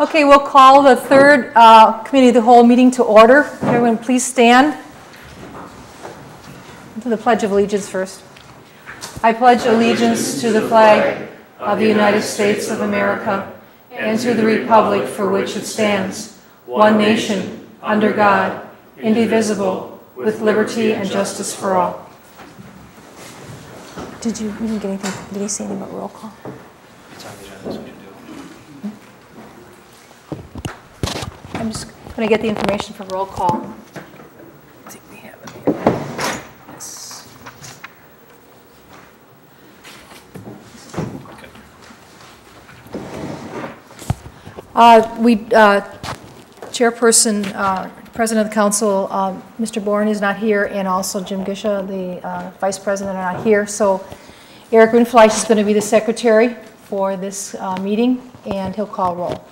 Okay, we'll call the third uh, Committee of the Whole meeting to order. Everyone, please stand. to the Pledge of Allegiance first. I pledge allegiance to the flag of the United States of America and to the republic for which it stands, one nation, under God, indivisible, with liberty and justice for all. Did you, you didn't get anything, did he say anything about roll call? I'm just going to get the information for roll call. Here. Yes. Uh, We, uh, Chairperson, uh, President of the Council, um, Mr. Bourne is not here, and also Jim Gisha, the uh, Vice President, are not here. So Eric Rindfleisch is going to be the secretary for this uh, meeting, and he'll call roll.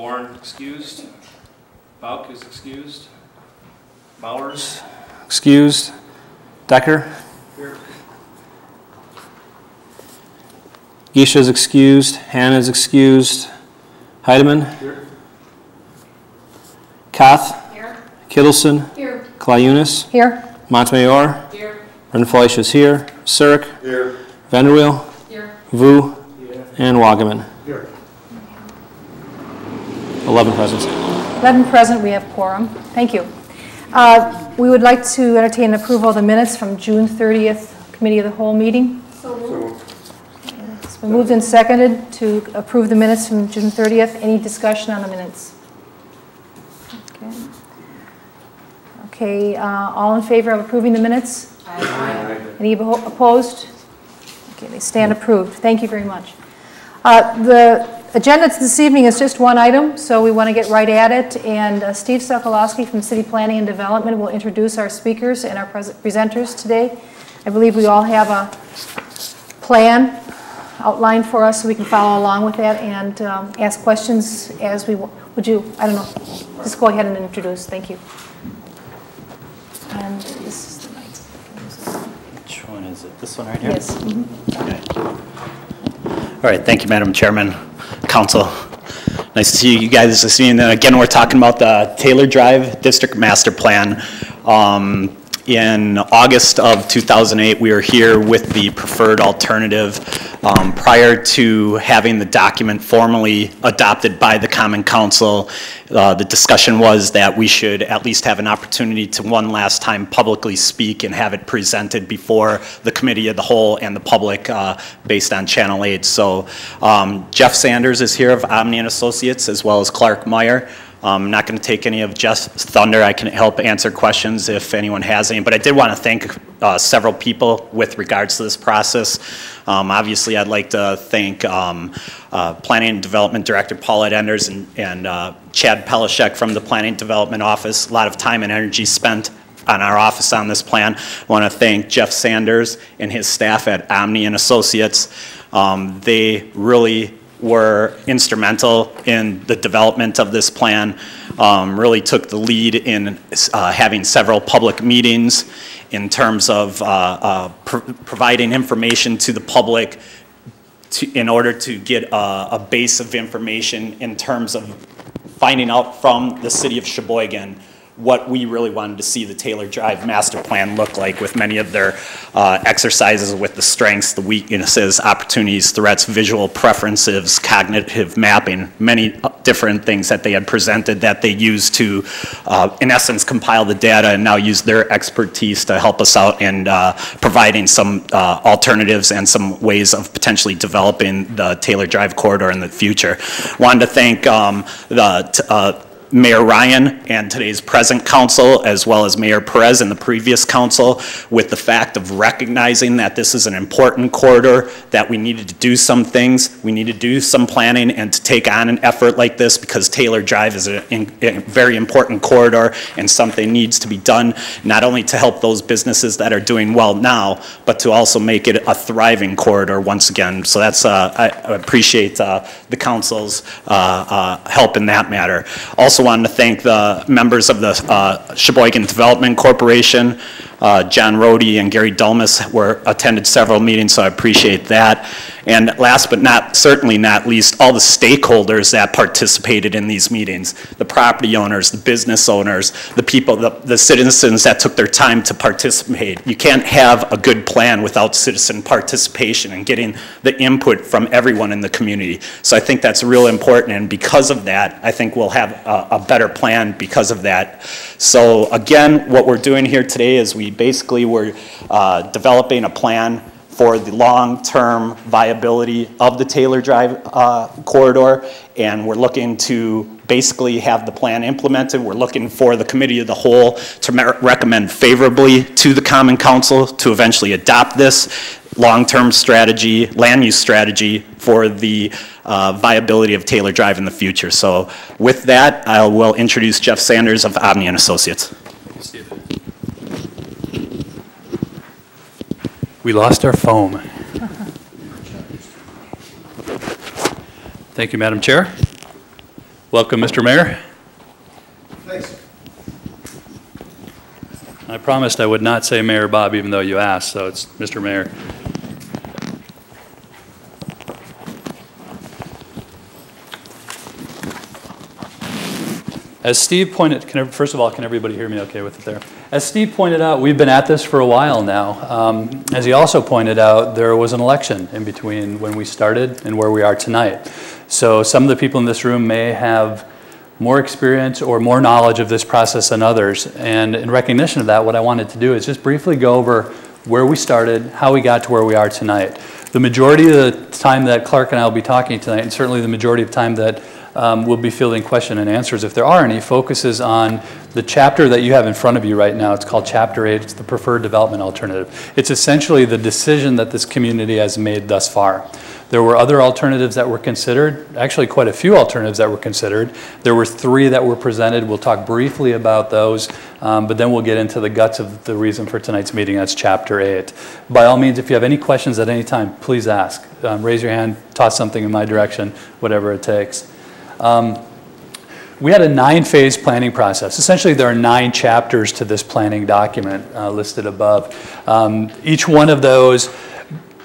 Okay, Bourne excused. Bauk is excused. Bowers excused. Decker. Here. Geisha is excused. Hannah is excused. Heidemann. Here. Kath. Here. Kittleson. Here. Clayunas. Here? Montemayor. Here. Rindfleisch is here. Surik. Here. Vanderweel. Here. Vu. And Wagaman. 11 present. 11 present, we have quorum. Thank you. Uh, We would like to entertain approval of the minutes from June 30th Committee of the Whole meeting. It's been moved and seconded to approve the minutes from June 30th. Any discussion on the minutes? Okay. Okay, uh, all in favor of approving the minutes? Any opposed? Okay, they stand approved. Thank you very much. Uh, The agenda this evening is just one item, so we want to get right at it. And uh, Steve Sokolowski from City Planning and Development will introduce our speakers and our pres- presenters today. I believe we all have a plan outlined for us, so we can follow along with that and um, ask questions as we, would you, I don't know, just go ahead and introduce. Thank you. And this is the night. Which one is it? This one right here? Yes. mhm. All right, thank you, Madam Chairman, Council. Nice to see you guys this evening. And Again, we're talking about the Taylor Drive District Master Plan. Um, In August of 2008, we were here with the preferred alternative. Um, Prior to having the document formally adopted by the Common Council, uh, the discussion was that we should at least have an opportunity to one last time publicly speak and have it presented before the Committee of the Whole and the public uh, based on Channel 8. So um, Jeff Sanders is here of Omni and Associates, as well as Clark Meyer. I'm not going to take any of Jeff's thunder. I can help answer questions if anyone has any. But I did want to thank uh, several people with regards to this process. Um, Obviously, I'd like to thank um, uh, Planning and Development Director Paulette Enders and- and uh, Chad Pelishek from the Planning and Development Office. A lot of time and energy spent on our office on this plan. I want to thank Jeff Sanders and his staff at Omni and Associates. Um, They really were instrumental in the development of this plan, um, really took the lead in uh, having several public meetings in terms of uh, uh, pr- providing information to the public to, in order to get a, a base of information in terms of finding out from the city of Sheboygan what we really wanted to see the Taylor Drive master plan look like with many of their uh, exercises with the strengths, the weaknesses, opportunities, threats, visual preferences, cognitive mapping, many uh, different things that they had presented that they used to, uh, in essence, compile the data and now use their expertise to help us out in uh, providing some uh, alternatives and some ways of potentially developing the Taylor Drive corridor in the future. Wanted to thank um, the uh, Mayor Ryan and today's present council, as well as Mayor Perez and the previous council, with the fact of recognizing that this is an important corridor, that we needed to do some things, we need to do some planning and to take on an effort like this because Taylor Drive is a, a very important corridor and something needs to be done, not only to help those businesses that are doing well now, but to also make it a thriving corridor once again. So that's, uh, I I appreciate uh, the council's uh, uh, help in that matter. Also wanted to thank the members of the uh, Sheboygan Development Corporation, uh, John Rhodey and Gary Dulmus were, attended several meetings, so I appreciate that. And last but not, certainly not least, all the stakeholders that participated in these meetings, the property owners, the business owners, the people, the, the citizens that took their time to participate. You can't have a good plan without citizen participation and getting the input from everyone in the community. So I think that's real important, and because of that, I think we'll have a, a better plan because of that. So again, what we're doing here today is we basically were uh, developing a plan for the long-term viability of the Taylor Drive uh, corridor, and we're looking to basically have the plan implemented. We're looking for the committee of the whole to recommend favorably to the Common Council to eventually adopt this long-term strategy, land use strategy for the uh, viability of Taylor Drive in the future. So with that, I will introduce Jeff Sanders of Omni and Associates. We lost our foam. Thank you, Madam Chair. Welcome, Mr. Mayor. Thanks. I promised I would not say Mayor Bob, even though you asked, so it's Mr. Mayor. As Steve pointed, can, first of all, can everybody hear me okay with it there? As Steve pointed out, we've been at this for a while now. Um, as he also pointed out, there was an election in between when we started and where we are tonight. So some of the people in this room may have more experience or more knowledge of this process than others. And in recognition of that, what I wanted to do is just briefly go over where we started, how we got to where we are tonight. The majority of the time that Clark and I will be talking tonight, and certainly the majority of time that um, we'll be fielding question and answers, if there are any, focuses on the chapter that you have in front of you right now. It's called Chapter 8. It's the preferred development alternative. It's essentially the decision that this community has made thus far. There were other alternatives that were considered, actually quite a few alternatives that were considered. There were three that were presented. We'll talk briefly about those, um, but then we'll get into the guts of the reason for tonight's meeting. That's chapter eight. By all means, if you have any questions at any time, please ask. Um, raise your hand, toss something in my direction, whatever it takes. Um, we had a nine-phase planning process. Essentially, there are nine chapters to this planning document uh, listed above. Um, each one of those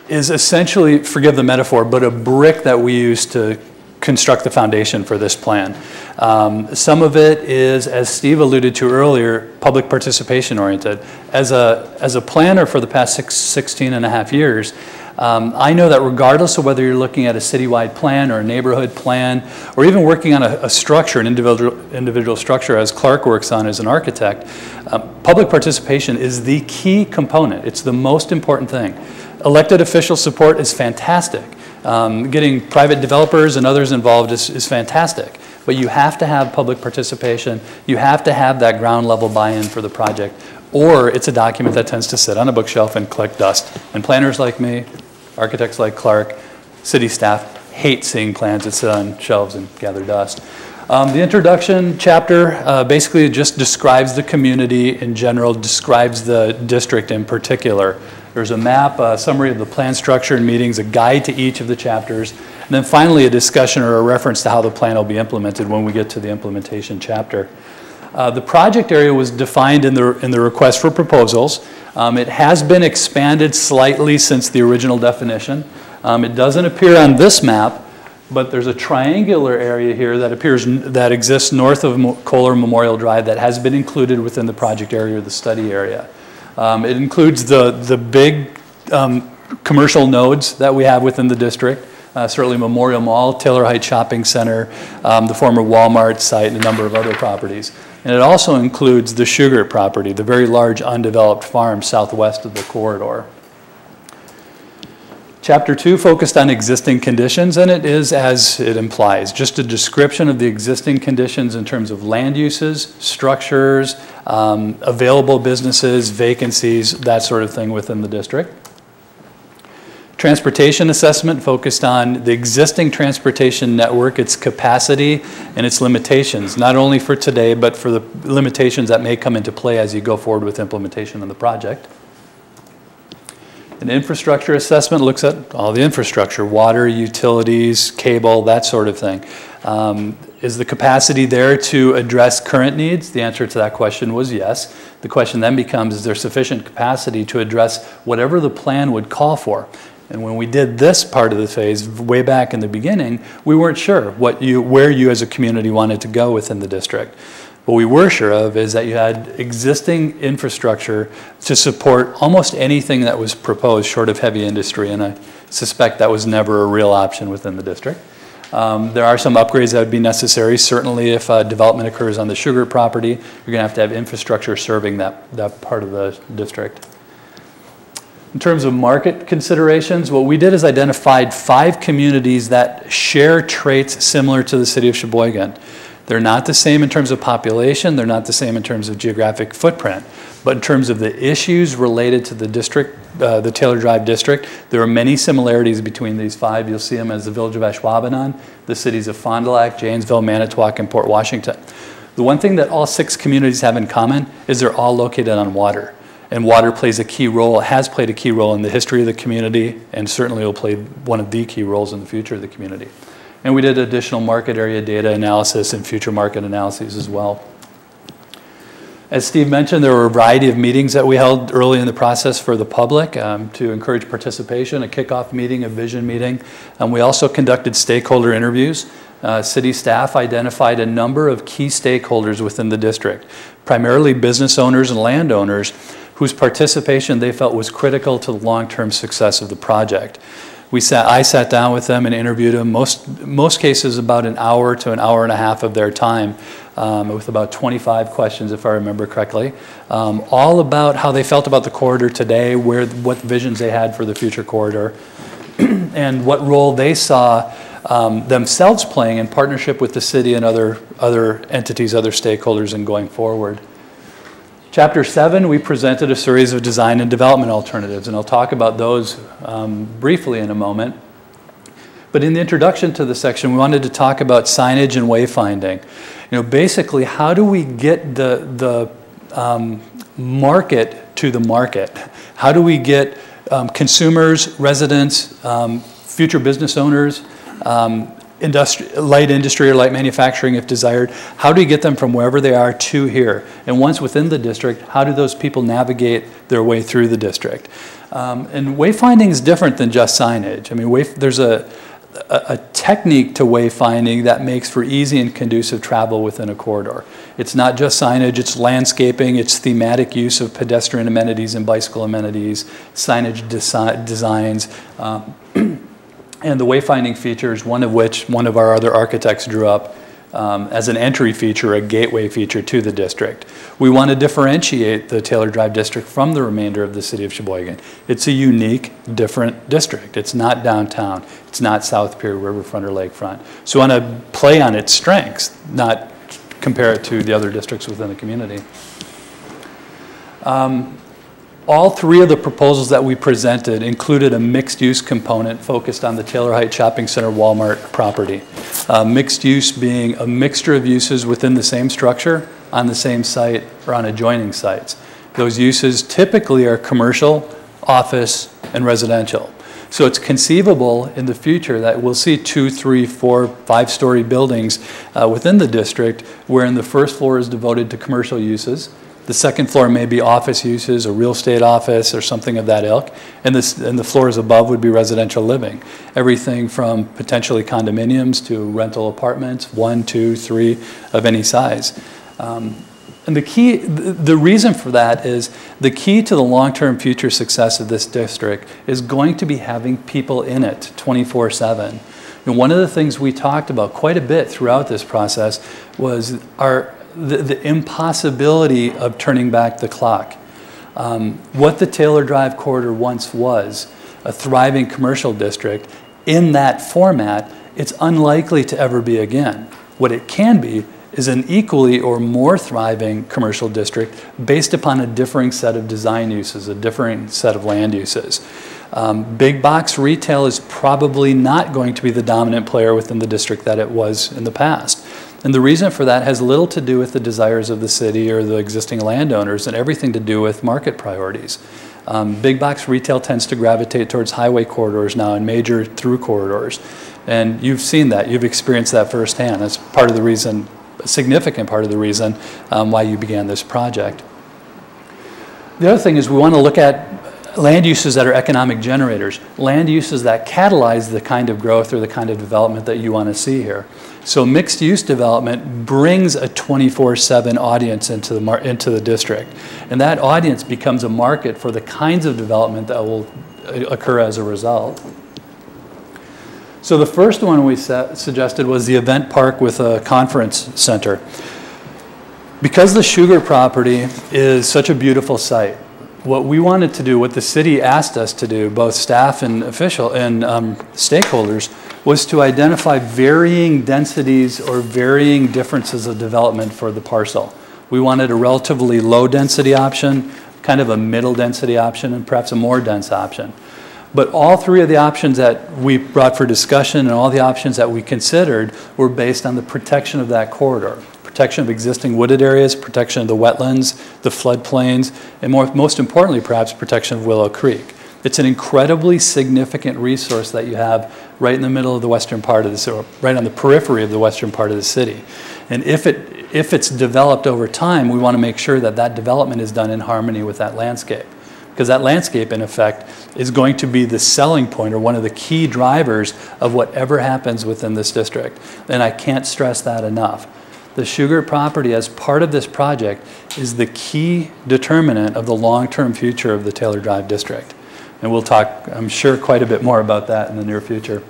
is essentially, forgive the metaphor, but a brick that we use to construct the foundation for this plan. Um, some of it is, as Steve alluded to earlier, public participation oriented. As a, as a planner for the past six, 16 and a half years, um, I know that regardless of whether you're looking at a citywide plan or a neighborhood plan, or even working on a, a structure, an individual, individual structure as Clark works on as an architect, um, public participation is the key component. It's the most important thing. Elected official support is fantastic. Um, getting private developers and others involved is, is fantastic. But you have to have public participation. You have to have that ground level buy-in for the project. Or it's a document that tends to sit on a bookshelf and collect dust. And planners like me, architects like Clark, city staff hate seeing plans that sit on shelves and gather dust. Um, the introduction chapter uh, basically just describes the community in general, describes the district in particular. There's a map, a summary of the plan structure and meetings, a guide to each of the chapters, and then finally a discussion or a reference to how the plan will be implemented when we get to the implementation chapter. Uh, the project area was defined in the, in the request for proposals. Um, it has been expanded slightly since the original definition. Um, it doesn't appear on this map, but there's a triangular area here that appears that exists north of Kohler Memorial Drive that has been included within the project area or the study area. Um, it includes the, the big um, commercial nodes that we have within the district, uh, certainly Memorial Mall, Taylor Heights Shopping Center, um, the former Walmart site, and a number of other properties. And it also includes the Sugar property, the very large undeveloped farm southwest of the corridor. Chapter 2 focused on existing conditions, and it is, as it implies, just a description of the existing conditions in terms of land uses, structures, um, available businesses, vacancies, that sort of thing within the district. Transportation assessment focused on the existing transportation network, its capacity, and its limitations, not only for today, but for the limitations that may come into play as you go forward with implementation of the project. An infrastructure assessment looks at all the infrastructure, water, utilities, cable, that sort of thing. Um, is the capacity there to address current needs? The answer to that question was yes. The question then becomes, is there sufficient capacity to address whatever the plan would call for? And when we did this part of the phase, way back in the beginning, we weren't sure what you, where you as a community wanted to go within the district. What we were sure of is that you had existing infrastructure to support almost anything that was proposed short of heavy industry, and I suspect that was never a real option within the district. Um, There are some upgrades that would be necessary. Certainly, if uh, development occurs on the Sugar property, you're going to have to have infrastructure serving that, that part of the district. In terms of market considerations, what we did is identified five communities that share traits similar to the city of Sheboygan. They're not the same in terms of population, they're not the same in terms of geographic footprint, but in terms of the issues related to the district, uh, the Taylor Drive district, there are many similarities between these five. You'll see them as the village of Ashwaubenon, the cities of Fond du Lac, Janesville, Manitowoc, and Port Washington. The one thing that all six communities have in common is they're all located on water. And water plays a key role, has played a key role in the history of the community, and certainly will play one of the key roles in the future of the community. And we did additional market area data analysis and future market analyses as well. As Steve mentioned, there were a variety of meetings that we held early in the process for the public um, to encourage participation, a kickoff meeting, a vision meeting. And we also conducted stakeholder interviews. Uh, city staff identified a number of key stakeholders within the district, primarily business owners and landowners whose participation they felt was critical to the long-term success of the project. We sat, I sat down with them and interviewed them, most, most cases about an hour to an hour and a half of their time, um, with about 25 questions, if I remember correctly, um, all about how they felt about the corridor today, where, what visions they had for the future corridor, and what role they saw um, themselves playing in partnership with the city and other, other entities, other stakeholders in going forward. Chapter seven, we presented a series of design and development alternatives, and I'll talk about those um, briefly in a moment. But in the introduction to the section, we wanted to talk about signage and wayfinding. You know, basically, how do we get the, the um, market to the market? How do we get um, consumers, residents, um, future business owners, um, industri light industry or light manufacturing if desired, how do you get them from wherever they are to here? And once within the district, how do those people navigate their way through the district? Um, and wayfinding is different than just signage. I mean, there's a, a, a, technique to wayfinding that makes for easy and conducive travel within a corridor. It's not just signage, it's landscaping, it's thematic use of pedestrian amenities and bicycle amenities, signage desi designs. Um, and the wayfinding features, one of which one of our other architects drew up um, as an entry feature, a gateway feature to the district. We want to differentiate the Taylor Drive district from the remainder of the city of Sheboygan. It's a unique, different district. It's not downtown. It's not South Pier, Riverfront, or Lakefront. So we want to play on its strengths, not compare it to the other districts within the community. Um, all three of the proposals that we presented included a mixed-use component focused on the Taylor Heights Shopping Center Walmart property. Uh, mixed use being a mixture of uses within the same structure, on the same site, or on adjoining sites. Those uses typically are commercial, office, and residential. So it's conceivable in the future that we'll see two, three, four, five-story buildings uh, within the district wherein the first floor is devoted to commercial uses, the second floor may be office uses, a real estate office, or something of that ilk. And, this, and the floors above would be residential living. Everything from potentially condominiums to rental apartments, one, two, three, of any size. Um, and the key, the reason for that is the key to the long-term future success of this district is going to be having people in it 24-7. And one of the things we talked about quite a bit throughout this process was our, the, the impossibility of turning back the clock. Um, what the Taylor Drive corridor once was, a thriving commercial district, in that format, it's unlikely to ever be again. What it can be is an equally or more thriving commercial district based upon a differing set of design uses, a differing set of land uses. Um, big box retail is probably not going to be the dominant player within the district that it was in the past. And the reason for that has little to do with the desires of the city or the existing landowners and everything to do with market priorities. Um, big box retail tends to gravitate towards highway corridors now and major through corridors. And you've seen that, you've experienced that firsthand. That's part of the reason, a significant part of the reason um, why you began this project. The other thing is we want to look at land uses that are economic generators, land uses that catalyze the kind of growth or the kind of development that you want to see here. So mixed use development brings a 24/7 audience into the into the district. And that audience becomes a market for the kinds of development that will uh, occur as a result. So the first one we suggested was the event park with a conference center. Because the Sugar property is such a beautiful site, what we wanted to do, what the city asked us to do, both staff and official and um, stakeholders, was to identify varying densities or varying differences of development for the parcel. We wanted a relatively low density option, kind of a middle density option, and perhaps a more dense option. But all three of the options that we brought for discussion and all the options that we considered were based on the protection of that corridor. Protection of existing wooded areas, protection of the wetlands, the floodplains, and more, most importantly, perhaps, protection of Willow Creek. It's an incredibly significant resource that you have right in the middle of the western part of the city, right on the periphery of the western part of the city. And if it, if it's developed over time, we want to make sure that that development is done in harmony with that landscape because that landscape, in effect, is going to be the selling point or one of the key drivers of whatever happens within this district. And I can't stress that enough. The Sugar property, as part of this project, is the key determinant of the long-term future of the Taylor Drive district. And we'll talk, I'm sure, quite a bit more about that in the near future.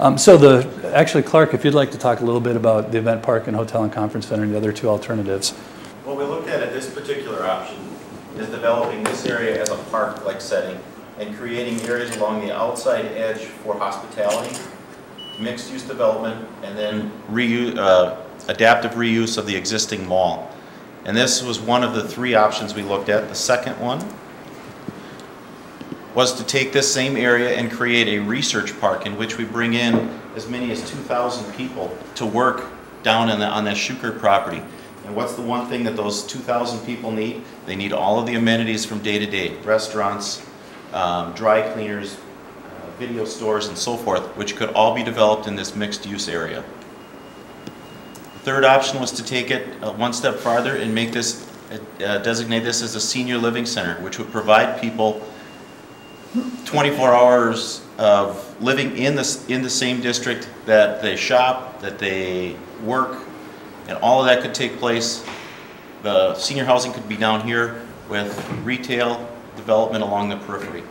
Um, so the, actually, Clark, if you'd like to talk a little bit about the event park and hotel and conference center and the other two alternatives. What we looked at at this particular option is developing this area as a park-like setting and creating areas along the outside edge for hospitality, mixed-use development, and then reuse, uh, adaptive reuse of the existing mall. And this was one of the three options we looked at. The second one was to take this same area and create a research park in which we bring in as many as 2,000 people to work down the, on that Schuker property. And what's the one thing that those 2,000 people need? They need all of the amenities from day to day, restaurants, um, dry cleaners, uh, video stores, and so forth, which could all be developed in this mixed-use area. Third option was to take it uh, one step farther and make this, uh, designate this as a senior living center, which would provide people 24 hours of living in the, in the same district that they shop, that they work, and all of that could take place. The senior housing could be down here with retail development along the periphery.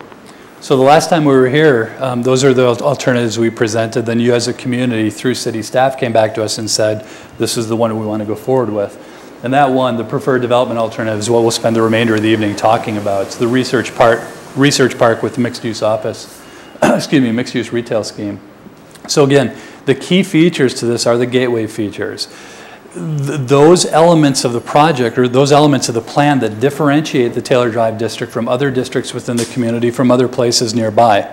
So the last time we were here, um, those are the alternatives we presented. Then you as a community, through city staff, came back to us and said, this is the one we want to go forward with. And that one, the preferred development alternative, is what we'll spend the remainder of the evening talking about. It's the research part, research park with mixed-use office, excuse me, mixed-use retail scheme. So again, the key features to this are the gateway features th those elements of the project or those elements of the plan that differentiate the Taylor Drive district from other districts within the community, from other places nearby.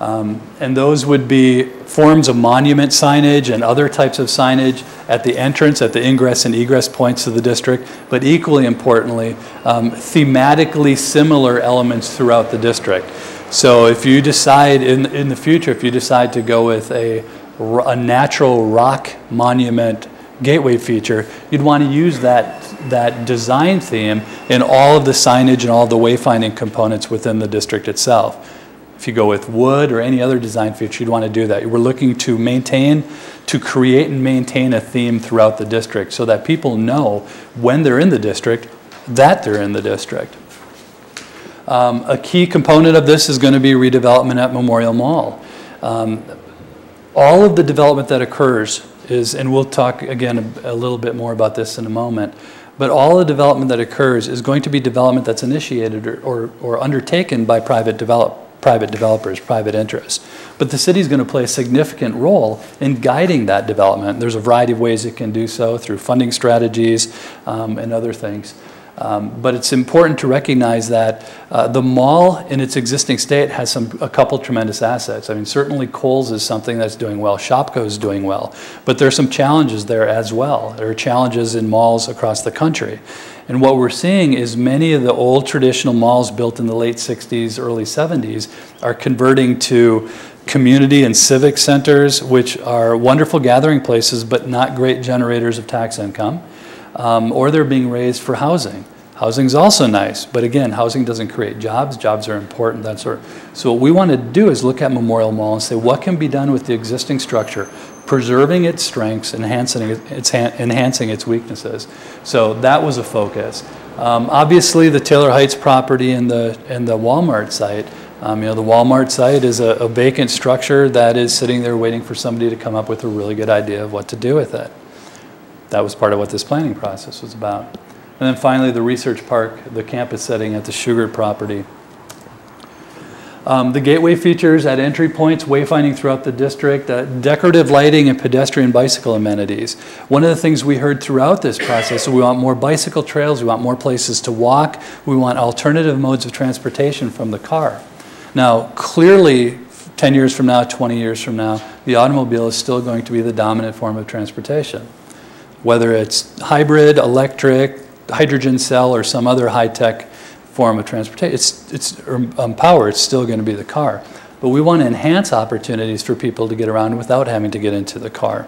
Um, and those would be forms of monument signage and other types of signage at the entrance, at the ingress and egress points of the district, but equally importantly, um, thematically similar elements throughout the district. So if you decide in, in the future, if you decide to go with a, a natural rock monument gateway feature, you'd want to use that, that design theme in all of the signage and all the wayfinding components within the district itself. If you go with wood or any other design feature, you'd want to do that. We're looking to maintain, to create and maintain a theme throughout the district so that people know when they're in the district that they're in the district. Um, a key component of this is going to be redevelopment at Memorial Mall. Um, all of the development that occurs is, and we'll talk again a, a, little bit more about this in a moment, but all the development that occurs is going to be development that's initiated or, or, or undertaken by private, develop, private developers, private interests. But the city is going to play a significant role in guiding that development. There's a variety of ways it can do so through funding strategies um, and other things. Um, but it's important to recognize that uh, the mall in its existing state has some, a couple tremendous assets. I mean, certainly Kohl's is something that's doing well, Shopko is doing well, but there are some challenges there as well. There are challenges in malls across the country. And what we're seeing is many of the old traditional malls built in the late 60s, early 70s are converting to community and civic centers, which are wonderful gathering places, but not great generators of tax income um, or they're being raised for housing. Housing's also nice, but again, housing doesn't create jobs. Jobs are important, that sort. So what we want to do is look at Memorial Mall and say, what can be done with the existing structure, preserving its strengths, enhancing its, enhancing its weaknesses. So that was a focus. Um, Obviously, the Taylor Heights property and the, and the Walmart site, um, you know, the Walmart site is a a vacant structure that is sitting there waiting for somebody to come up with a really good idea of what to do with it. That was part of what this planning process was about. And then finally, the research park, the campus setting at the Sugar property. Um, The gateway features at entry points, wayfinding throughout the district, uh, decorative lighting and pedestrian bicycle amenities. One of the things we heard throughout this process, we want more bicycle trails, we want more places to walk, we want alternative modes of transportation from the car. Now, clearly, 10 years from now, 20 years from now, the automobile is still going to be the dominant form of transportation whether it's hybrid, electric, hydrogen cell, or some other high-tech form of transportation. It's, it's, um, power, it's still going to be the car. But we want to enhance opportunities for people to get around without having to get into the car.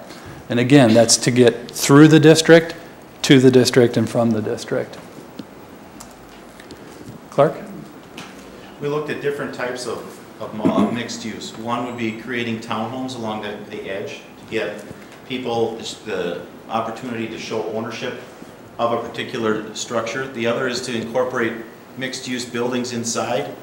And again, that's to get through the district, to the district, and from the district. Clark? We looked at different types of, of of mixed use. One would be creating townhomes along the, the edge to get people the opportunity to show ownership of a particular structure. The other is to incorporate mixed-use buildings inside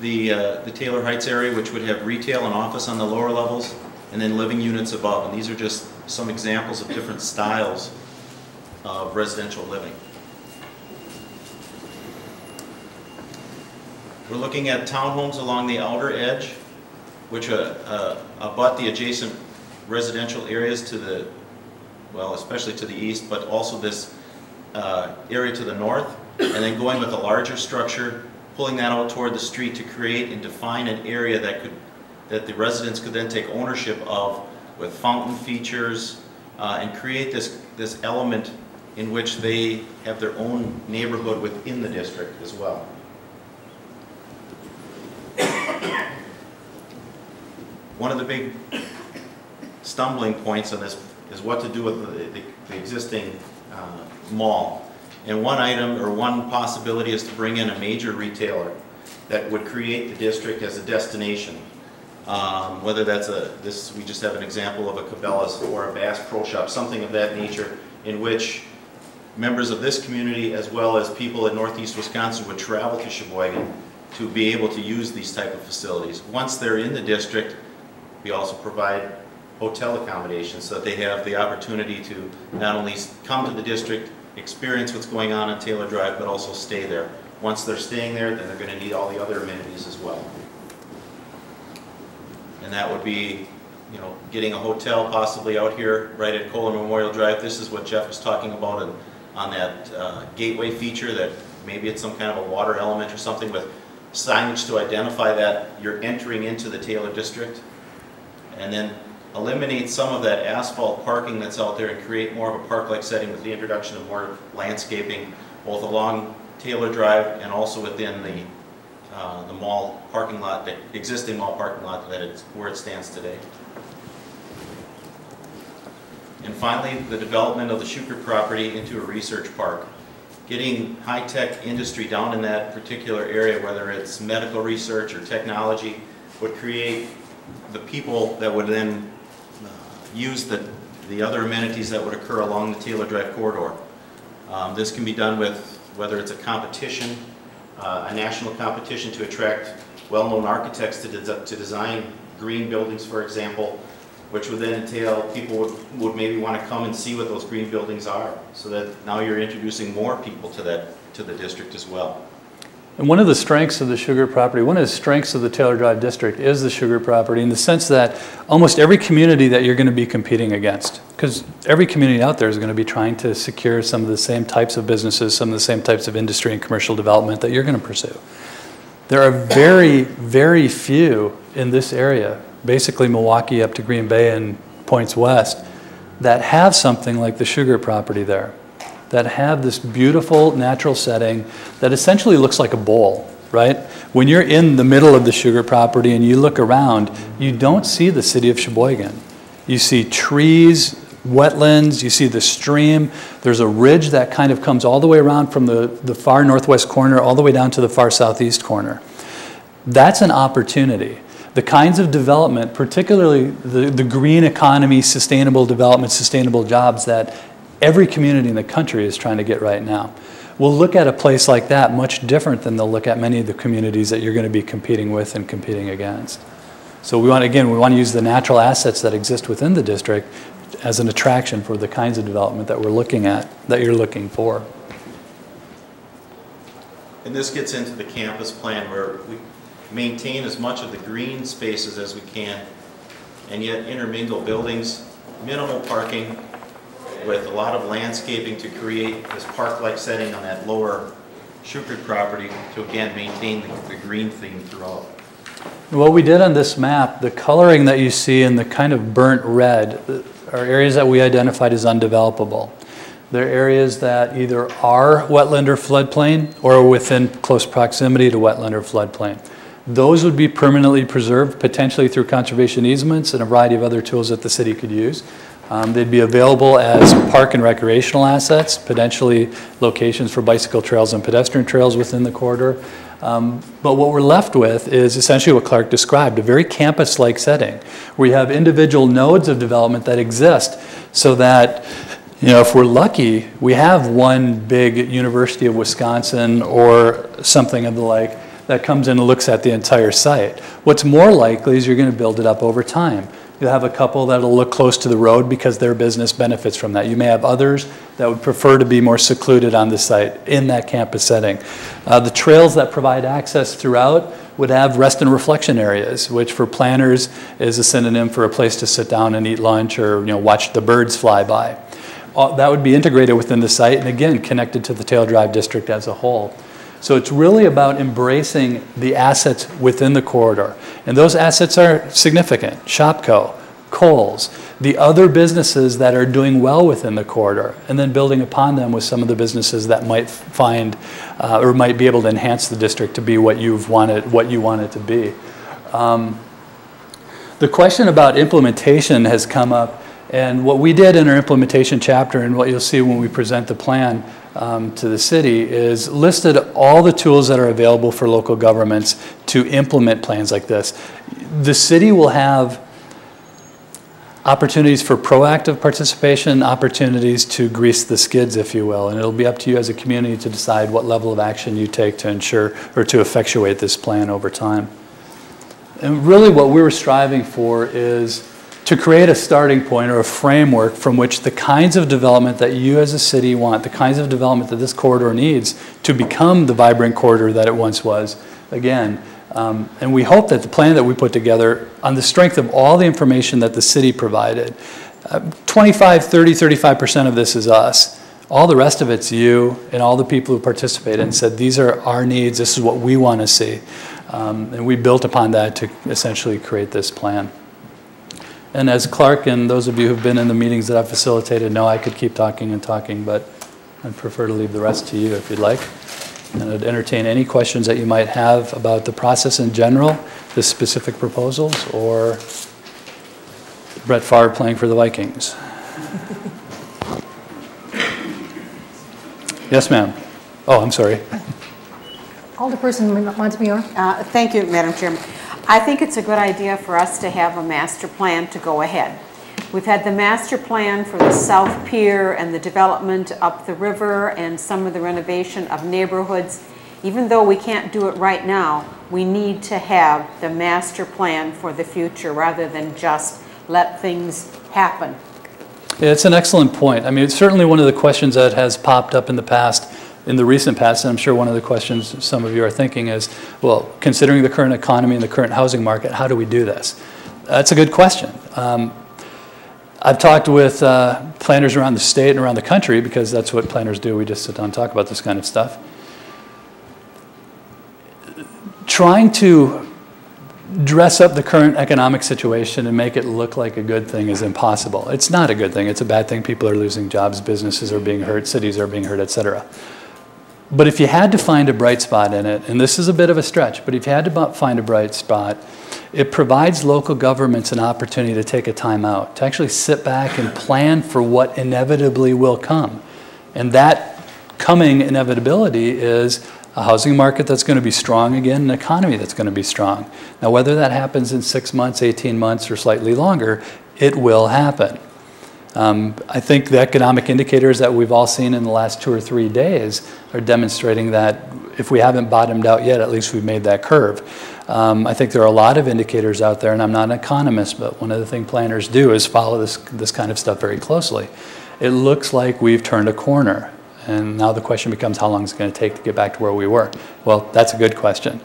the, uh, the Taylor Heights area, which would have retail and office on the lower levels, and then living units above. And these are just some examples of different styles of residential living. We're looking at townhomes along the outer edge, which uh, uh, abut the adjacent residential areas to the, well, especially to the east, but also this uh, area to the north, and then going with a larger structure, pulling that out toward the street to create and define an area that could, that the residents could then take ownership of with fountain features, uh, and create this, this element in which they have their own neighborhood within the district as well. One of the big stumbling points on this is what to do with the, the- the existing uh, mall. And one item, or one possibility is to bring in a major retailer that would create the district as a destination. Um, Whether that's a, this, we just have an example of a Cabela's or a Bass Pro Shop, something of that nature, in which members of this community, as well as people in northeast Wisconsin, would travel to Sheboygan to be able to use these type of facilities. Once they're in the district, we also provide hotel accommodations so that they have the opportunity to not only come to the district, experience what's going on on Taylor Drive, but also stay there. Once they're staying there, then they're going to need all the other amenities as well. And that would be, you know, getting a hotel possibly out here right at Kohler Memorial Drive. This is what Jeff was talking about in- on that uh, gateway feature, that maybe it's some kind of a water element or something with signage to identify that you're entering into the Taylor District. And then eliminate some of that asphalt parking that's out there and create more of a park-like setting with the introduction of more landscaping, both along Taylor Drive and also within the, uh, the mall parking lot, the existing mall parking lot that it's, where it stands today. And finally, the development of the Schuker property into a research park. Getting high-tech industry down in that particular area, whether it's medical research or technology, would create the people that would then use the, the other amenities that would occur along the Taylor Drive corridor. Um, This can be done with, whether it's a competition, uh, a national competition to attract well-known architects to, des- to design green buildings, for example, which would then entail people would, would maybe want to come and see what those green buildings are, so that now you're introducing more people to that, to the district as well. And one of the strengths of the Sugar property, one of the strengths of the Taylor Drive district is the Sugar property in the sense that almost every community that you're going to be competing against, because every community out there is going to be trying to secure some of the same types of businesses, some of the same types of industry and commercial development that you're going to pursue. There are very, very few in this area, basically Milwaukee up to Green Bay and points west, that have something like the Sugar property there that have this beautiful natural setting that essentially looks like a bowl, right? When you're in the middle of the sugar property and you look around, you don't see the city of Sheboygan. You see trees, wetlands, you see the stream. There's a ridge that kind of comes all the way around from the, the far northwest corner all the way down to the far southeast corner. That's an opportunity. The kinds of development, particularly the, the green economy, sustainable development, sustainable jobs that every community in the country is trying to get right now. We'll look at a place like that much different than they'll look at many of the communities that you're going to be competing with and competing against. So we want, again, we want to use the natural assets that exist within the district as an attraction for the kinds of development that we're looking at, that you're looking for. And this gets into the campus plan where we maintain as much of the green spaces as we can, and yet intermingle buildings, minimal parking, with a lot of landscaping to create this park-like setting on that lower Shukert property to again maintain the, the green theme throughout. What we did on this map, the coloring that you see in the kind of burnt red uh, are areas that we identified as undevelopable. They're areas that either are wetland or floodplain or are within close proximity to wetland or floodplain. Those would be permanently preserved, potentially through conservation easements and a variety of other tools that the city could use. Um, they'd be available as park and recreational assets, potentially locations for bicycle trails and pedestrian trails within the corridor. Um, but what we're left with is essentially what Clark described, a very campus-like setting, you have individual nodes of development that exist so that, you know, if we're lucky, we have one big University of Wisconsin or something of the like that comes in and looks at the entire site. What's more likely is you're going to build it up over time. You'll have a couple that'll look close to the road because their business benefits from that. You may have others that would prefer to be more secluded on the site in that campus setting. Uh, the trails that provide access throughout would have rest and reflection areas, which for planners is a synonym for a place to sit down and eat lunch or you know, watch the birds fly by. Uh, that would be integrated within the site and again connected to the Taylor Drive district as a whole. So it's really about embracing the assets within the corridor. And those assets are significant. Shopko, Kohl's, the other businesses that are doing well within the corridor, and then building upon them with some of the businesses that might find uh, or might be able to enhance the district to be what you've wanted, what you want it to be. Um, the question about implementation has come up, and what we did in our implementation chapter, and what you'll see when we present the plan, um, to the city is listed all the tools that are available for local governments to implement plans like this. The city will have opportunities for proactive participation, opportunities to grease the skids, if you will, and it'll be up to you as a community to decide what level of action you take to ensure or to effectuate this plan over time. And really what we were striving for is to create a starting point or a framework from which the kinds of development that you as a city want, the kinds of development that this corridor needs to become the vibrant corridor that it once was, again. Um, and we hope that the plan that we put together, on the strength of all the information that the city provided, uh, 25, 30, 35% of this is us. All the rest of it's you and all the people who participated and said, these are our needs, this is what we want to see. Um, and we built upon that to essentially create this plan. And as Clark and those of you who've been in the meetings that I've facilitated know, I could keep talking and talking, but I'd prefer to leave the rest to you if you'd like. And I'd entertain any questions that you might have about the process in general, the specific proposals, or Brett Favre playing for the Vikings. yes, ma'am. Oh, I'm sorry. Alderperson Montemayor. Uh, Thank you, Madam Chairman. I think it's a good idea for us to have a master plan to go ahead. We've had the master plan for the South Pier and the development up the river and some of the renovation of neighborhoods. Even though we can't do it right now, we need to have the master plan for the future rather than just let things happen. It's an excellent point. I mean, it's certainly one of the questions that has popped up in the past in the recent past, and I'm sure one of the questions some of you are thinking is, well, considering the current economy and the current housing market, how do we do this? That's a good question. Um, I've talked with uh, planners around the state and around the country because that's what planners do. We just sit down and talk about this kind of stuff. Trying to dress up the current economic situation and make it look like a good thing is impossible. It's not a good thing. It's a bad thing. People are losing jobs, businesses are being hurt, cities are being hurt, et cetera. But if you had to find a bright spot in it, and this is a bit of a stretch, but if you had to find a bright spot, it provides local governments an opportunity to take a time out, to actually sit back and plan for what inevitably will come. And that coming inevitability is a housing market that's going to be strong again, an economy that's going to be strong. Now, whether that happens in six months, 18 months, or slightly longer, it will happen. Um, I think the economic indicators that we've all seen in the last two or three days are demonstrating that if we haven't bottomed out yet, at least we've made that curve. Um, I think there are a lot of indicators out there, and I'm not an economist, but one of the things planners do is follow this, this kind of stuff very closely. It looks like we've turned a corner. And now the question becomes how long is it going to take to get back to where we were? Well, that's a good question.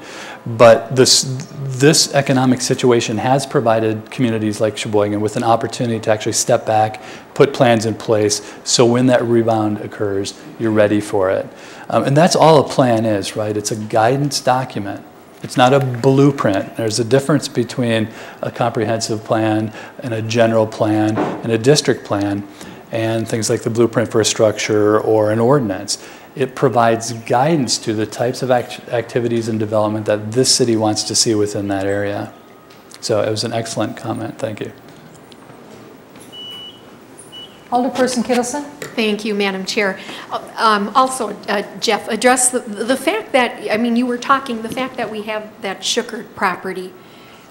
But this, this economic situation has provided communities like Sheboygan with an opportunity to actually step back, put plans in place, so when that rebound occurs, you're ready for it. Um, and that's all a plan is, right? It's a guidance document. It's not a blueprint. There's a difference between a comprehensive plan and a general plan and a district plan and things like the blueprint for a structure or an ordinance. It provides guidance to the types of act activities and development that this city wants to see within that area. So it was an excellent comment. Thank you. Alderperson Kittleson? Thank you, Madam Chair. Um, Also, uh, Jeff, address the, the fact that, I mean, you were talking, the fact that we have that Schuckert property.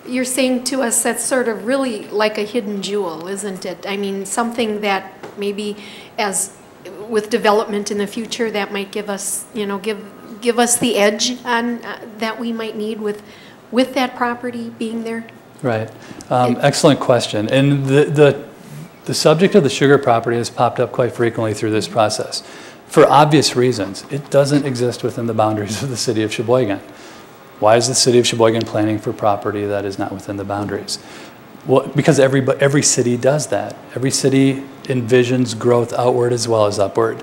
You're saying to us that's sort of really like a hidden jewel, isn't it? I mean, something that maybe as, with development in the future, that might give us, you know, give, give us the edge on, uh, that we might need with, with that property being there? Right. Um, excellent question. And the, the, the subject of the sugar property has popped up quite frequently through this process. For obvious reasons, it doesn't exist within the boundaries of the city of Sheboygan. Why is the city of Sheboygan planning for property that is not within the boundaries? Well, because every, every city does that. Every city envisions growth outward as well as upward.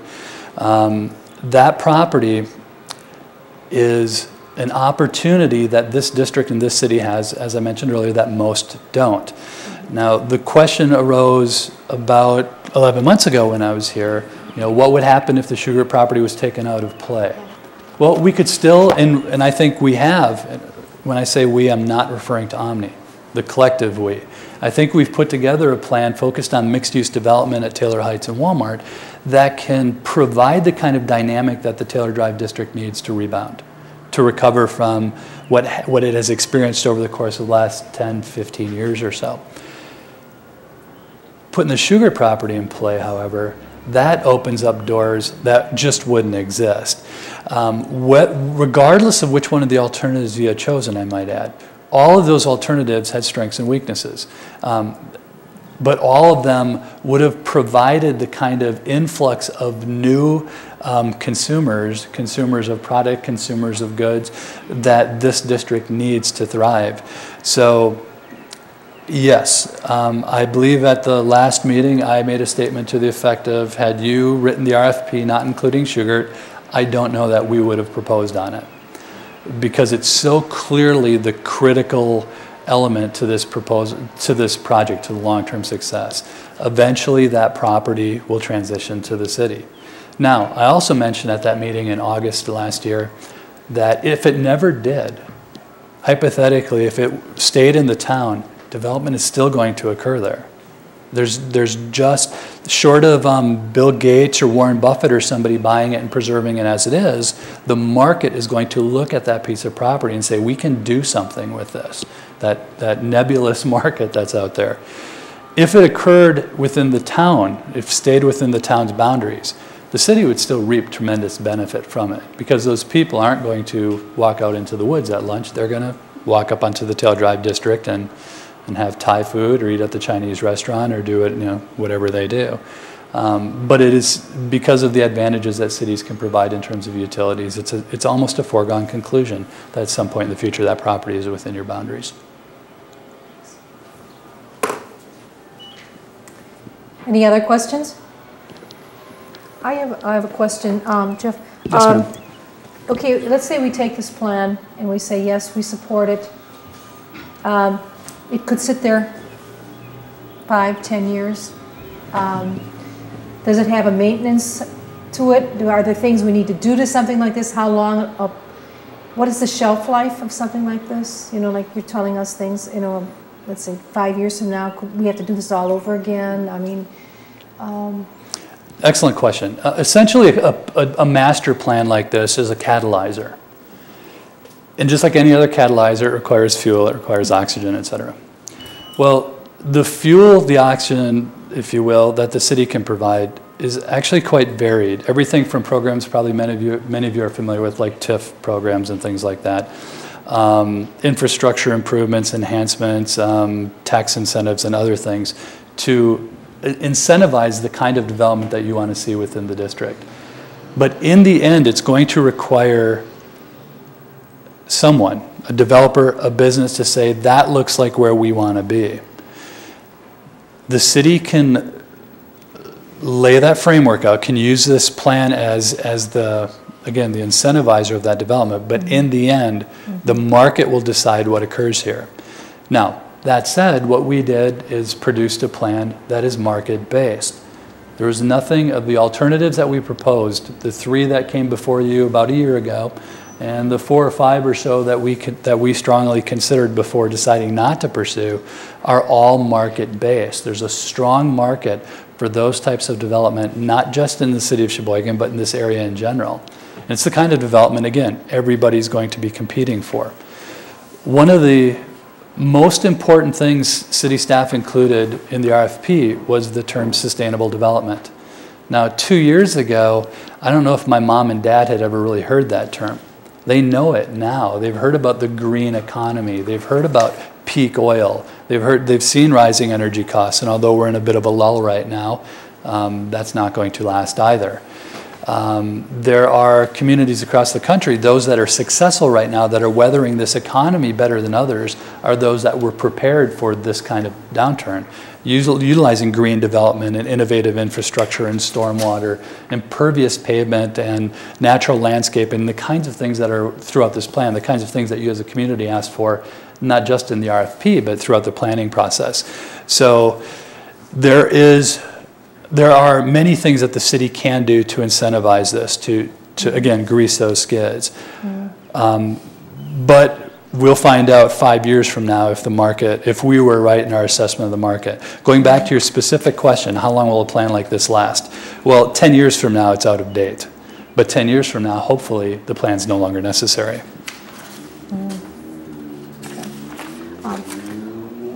Um, that property is an opportunity that this district and this city has, as I mentioned earlier, that most don't. Now, the question arose about 11 months ago when I was here, you know, what would happen if the sugar property was taken out of play? Well, we could still, and, and I think we have, when I say we, I'm not referring to Omni, the collective we. I think we've put together a plan focused on mixed-use development at Taylor Heights and Walmart that can provide the kind of dynamic that the Taylor Drive district needs to rebound, to recover from what, what it has experienced over the course of the last 10, 15 years or so. Putting the sugar property in play, however, that opens up doors that just wouldn't exist. Um, what, regardless of which one of the alternatives you had chosen, I might add, all of those alternatives had strengths and weaknesses. Um, but all of them would have provided the kind of influx of new um, consumers, consumers of product, consumers of goods, that this district needs to thrive. So Yes, um, I believe at the last meeting, I made a statement to the effect of, had you written the RFP not including Shugart, I don't know that we would have proposed on it. Because it's so clearly the critical element to this proposal, to this project, to the long-term success. Eventually, that property will transition to the city. Now, I also mentioned at that meeting in August last year that if it never did, hypothetically, if it stayed in the town, development is still going to occur there. There's, there's just, short of um, Bill Gates or Warren Buffett or somebody buying it and preserving it as it is, the market is going to look at that piece of property and say, we can do something with this, that, that nebulous market that's out there. If it occurred within the town, if stayed within the town's boundaries, the city would still reap tremendous benefit from it because those people aren't going to walk out into the woods at lunch. They're going to walk up onto the Taylor Drive district and and have Thai food or eat at the Chinese restaurant or do it, you know, whatever they do. Um, but it is because of the advantages that cities can provide in terms of utilities, it's, a, it's almost a foregone conclusion that at some point in the future that property is within your boundaries. Any other questions? I have, I have a question, um, Jeff. Yes, Um. Okay, let's say we take this plan and we say, yes, we support it. Um, It could sit there five, ten years. Um, Does it have a maintenance to it? Do- Are there things we need to do to something like this? How long, a- what is the shelf life of something like this? You know, like you're telling us things, you know, let's say, five years from now, could we have to do this all over again? I mean, Excellent question. Uh, Essentially, a, a, a master plan like this is a catalyzer. And just like any other catalyzer, it requires fuel, it requires oxygen, et cetera. Well, the fuel, the oxygen, if you will, that the city can provide is actually quite varied. Everything from programs probably many of you, many of you are familiar with, like TIF programs and things like that. Um, infrastructure improvements, enhancements, um, tax incentives, and other things to incentivize the kind of development that you want to see within the district. But in the end, it's going to require someone, a developer, a business to say, that looks like where we want to be. The city can lay that framework out, can use this plan as, as the, again, the incentivizer of that development, but mm-hmm. in the end, the mm-hmm. market will decide what occurs here. Now, that said, what we did is produced a plan that is market-based. There was nothing of the alternatives that we proposed, the three that came before you about a year ago, and the four or five or so that we could, that we strongly considered before deciding not to pursue, are all market-based. There's a strong market for those types of development, not just in the city of Sheboygan, but in this area in general. And it's the kind of development, again, everybody's going to be competing for. One of the most important things city staff included in the RFP was the term sustainable development. Now, two years ago, I don't know if my mom and dad had ever really heard that term. They know it now. They've heard about the green economy. They've heard about peak oil. They've heard, they've seen rising energy costs. And although we're in a bit of a lull right now, um, that's not going to last either. Um, there are communities across the country, those that are successful right now, that are weathering this economy better than others, are those that were prepared for this kind of downturn, utilizing green development and innovative infrastructure and stormwater, impervious pavement and natural landscaping, the kinds of things that are throughout this plan, the kinds of things that you as a community asked for, not just in the RFP, but throughout the planning process. So there is there are many things that the city can do to incentivize this, to, to again, grease those skids. Um, But we'll find out five years from now if the market, if we were right in our assessment of the market. Going back to your specific question, how long will a plan like this last? Well, 10 years from now, it's out of date. But 10 years from now, hopefully, the plan's no longer necessary.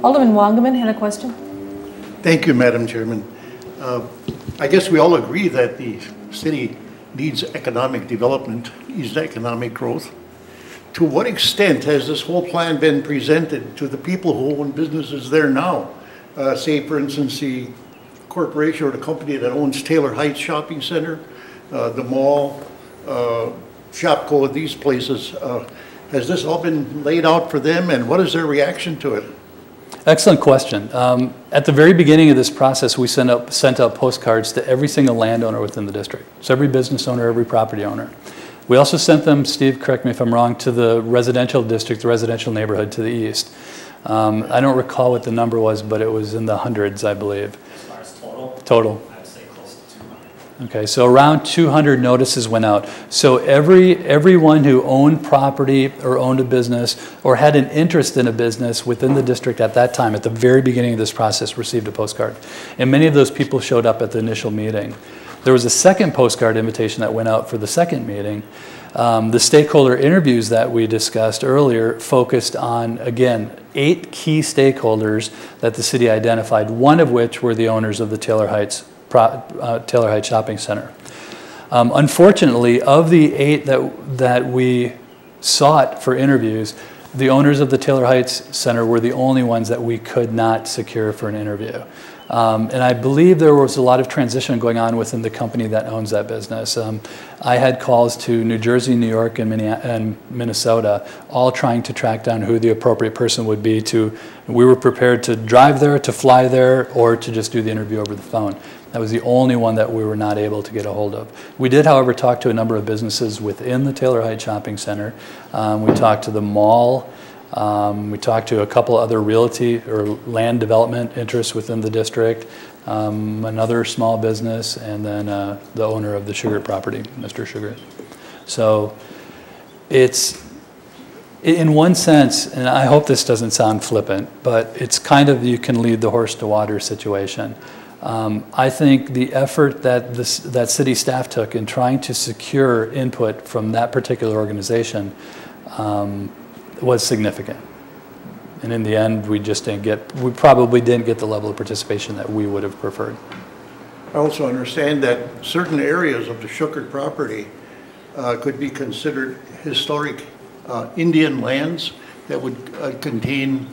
Alderman Wangerman had a question? Thank you, Madam Chairman. Uh, I guess we all agree that the city needs economic development, needs economic growth. To what extent has this whole plan been presented to the people who own businesses there now? Uh, Say, for instance, the corporation or the company that owns Taylor Heights Shopping Center, uh, the mall, uh, Shopko, these places. Uh, Has this all been laid out for them, and what is their reaction to it? Excellent question. Um, At the very beginning of this process, we sent out, sent out postcards to every single landowner within the district. So every business owner, every property owner. We also sent them, Steve, correct me if I'm wrong, to the residential district, the residential neighborhood to the east. Um, I don't recall what the number was, but it was in the hundreds, I believe. As far as total, Total. I'd say close to 200. Okay, so around 200 notices went out. So every, everyone who owned property or owned a business or had an interest in a business within the district at that time, at the very beginning of this process, received a postcard. And many of those people showed up at the initial meeting. There was a second postcard invitation that went out for the second meeting. Um, the stakeholder interviews that we discussed earlier focused on, again, eight key stakeholders that the city identified, one of which were the owners of the Taylor Heights uh, Taylor Heights Shopping Center. Um, Unfortunately, of the eight that, that we sought for interviews, the owners of the Taylor Heights Center were the only ones that we could not secure for an interview. Um, And I believe there was a lot of transition going on within the company that owns that business. Um, I had calls to New Jersey, New York, and Minnesota, all trying to track down who the appropriate person would be to, we were prepared to drive there, to fly there, or to just do the interview over the phone. That was the only one that we were not able to get a hold of. We did, however, talk to a number of businesses within the Taylor Heights Shopping Center. Um, We talked to the mall. Um, We talked to a couple other realty or land development interests within the district. um, another small business, and then uh, the owner of the Sugar property, Mr. Sugar. So it's, in one sense, and I hope this doesn't sound flippant, but it's kind of you can lead the horse to water situation. Um, I think the effort that this, that city staff took in trying to secure input from that particular organization um, was significant. And in the end, we just didn't get, we probably didn't get the level of participation that we would have preferred. I also understand that certain areas of the Schuckert property uh, could be considered historic uh, Indian lands that would uh, contain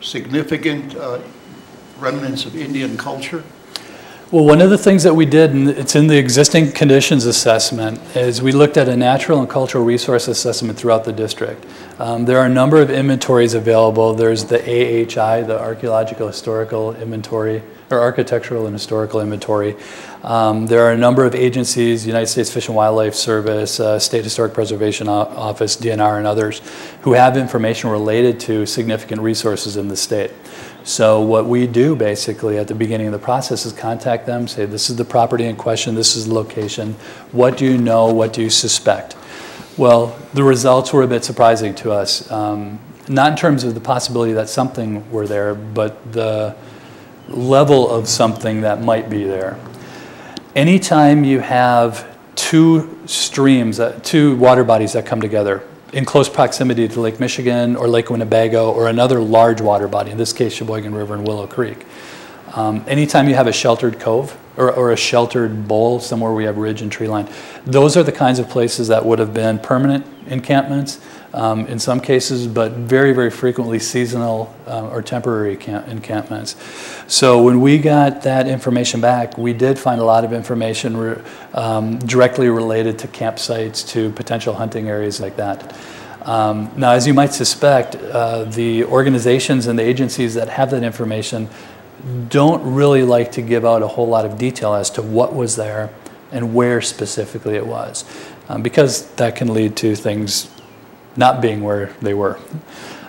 significant uh, remnants of Indian culture. Well, one of the things that we did, and it's in the existing conditions assessment, is we looked at a natural and cultural resource assessment throughout the district. Um, there are a number of inventories available. There's the AHI, the Archaeological Historical Inventory, or Architectural and Historical Inventory. Um, there are a number of agencies, United States Fish and Wildlife Service, uh, State Historic Preservation O- Office, DNR, and others, who have information related to significant resources in the state. So what we do basically at the beginning of the process is contact them, say, this is the property in question, this is the location, what do you know, what do you suspect? Well, the results were a bit surprising to us. Um, not in terms of the possibility that something were there, but the level of something that might be there. Anytime you have two streams, uh, two water bodies that come together in close proximity to Lake Michigan or Lake Winnebago or another large water body, in this case Sheboygan River and Willow Creek, um, anytime you have a sheltered cove or, or a sheltered bowl somewhere we have ridge and tree line, those are the kinds of places that would have been permanent encampments um, in some cases, but very, very frequently seasonal uh, or temporary camp- encampments. So when we got that information back, we did find a lot of information re- um, directly related to campsites, to potential hunting areas like that. Um, now, as you might suspect, uh, the organizations and the agencies that have that information don't really like to give out a whole lot of detail as to what was there and where specifically it was, um, because that can lead to things not being where they were.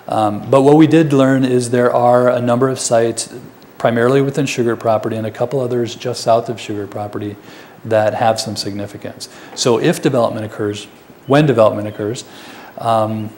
Um, but what we did learn is there are a number of sites, primarily within Sugar property and a couple others just south of Sugar property, that have some significance. So if development occurs, when development occurs, um,